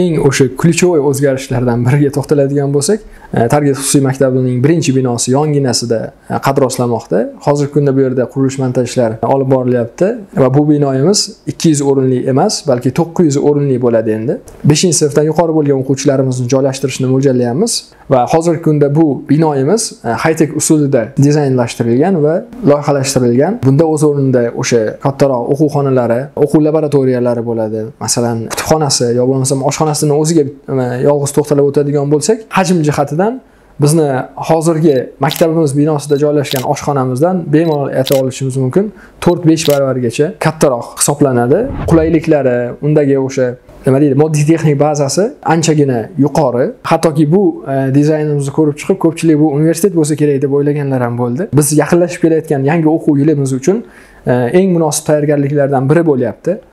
eng o'sha ключевой o'zgarishlardan biriga to'xtaladigan bo'lsak e, target xususiy maktabining birinchi binosi yonginasida e, qad rostlamoqda hozirgi kunda bu yerda qurilish montaj ishlari olib borilyapti va bu binoyimiz ikki yuz o'rinli emas balki to'qqiz yuz o'rinli bo'ladi endi. Beshinchi sinfdan yuqori bo'lgan o'quvchilarimizni joylashtirishni mo'ljallayapmiz va hozirgi kunda bu binoyimiz e, high tech usulida dizaynlashtirilgan va loyihalashtirilgan. Bunda o'z o'rnida o'sha kattaroq o'quv xonalari o'quv laboratoriyalari bo'ladi. Masalan kutubxonasi yo bo'lmasam oshxonasini o'ziga yolg'iz to'xtalib o'tadigan bo'lsak hajm jihatidan bizni hozirgi maktabimiz binosida joylashgan oshxonamizdan bemalol ayta olishimiz mumkin. To'rt besh baravargacha kattaroq hisoblanadi. Qulayliklari undagi o'sha nima deydi moddiy texnik bazasi anchagina yuqori. Hattoki bu e, dizaynimizni ko'rib chiqib ko'pchilik bu universitet bo'lsa kerak deb o'ylaganlar ham bo'ldi. Biz yaqinlashib kelayotgan yangi o'quv yilimiz uchun e, eng munosib tayyorgarliklardan biri bo'lyapti.